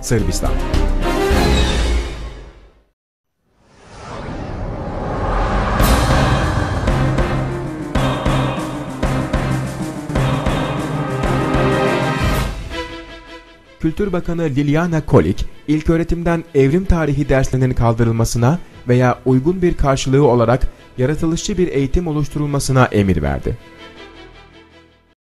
Sırbistan Kültür Bakanı Liliana Kolik, ilköğretimden evrim tarihi derslerinin kaldırılmasına veya uygun bir karşılığı olarak yaratılışçı bir eğitim oluşturulmasına emir verdi.